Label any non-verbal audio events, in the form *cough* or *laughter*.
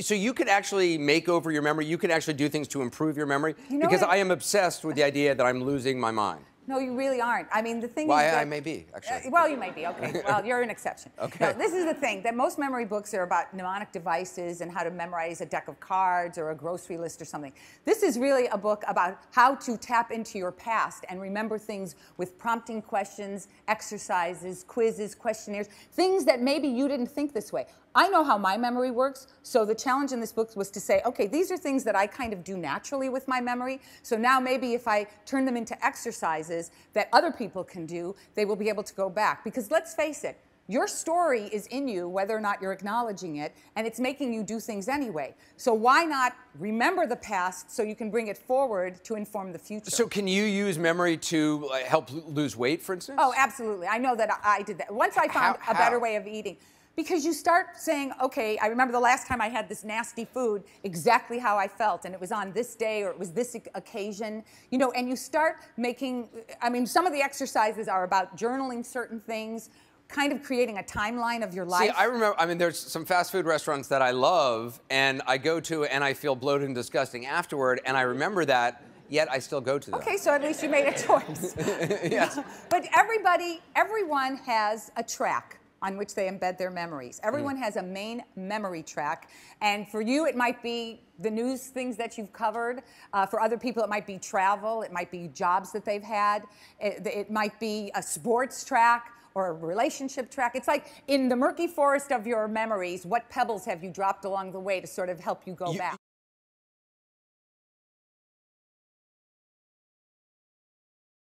So you could actually make over your memory. You can actually do things to improve your memory. You know because what? I am obsessed with the idea that I'm losing my mind. No, you really aren't. I mean, the thing Well, is I- that, I may be, actually. Uh, well, you may be. Okay. *laughs* Well, you're an exception. Okay. No, this is the thing that most memory books are about mnemonic devices and how to memorize a deck of cards or a grocery list or something. This is really a book about how to tap into your past and remember things with prompting questions, exercises, quizzes, questionnaires, things that maybe you didn't think this way. I know how my memory works, so the challenge in this book was to say, okay, these are things that I kind of do naturally with my memory. So now maybe if I turn them into exercises that other people can do, they will be able to go back. Because let's face it, your story is in you, whether or not you're acknowledging it, and it's making you do things anyway. So why not remember the past so you can bring it forward to inform the future? So can you use memory to help lose weight, for instance? Oh, absolutely. I know that I did that. Once I found How- a better way of eating. Because you start saying, okay, I remember the last time I had this nasty food, exactly how I felt, and it was on this day or it was this occasion, you know, and you start making, I mean, some of the exercises are about journaling certain things, kind of creating a timeline of your life. See. I remember. I mean, there's some fast food restaurants that I love, and I go to, and I feel bloated and disgusting afterward, and I remember that. Yet I still go to them. Okay, so at least you made a choice. *laughs* yes. *laughs* But everybody, everyone has a track on which they embed their memories. Everyone has a main memory track. And for you, it might be the news things that you've covered. Uh, for other people, it might be travel, it might be jobs that they've had, it, it might be a sports track or a relationship track. It's like in the murky forest of your memories, what pebbles have you dropped along the way to sort of help you go You, back?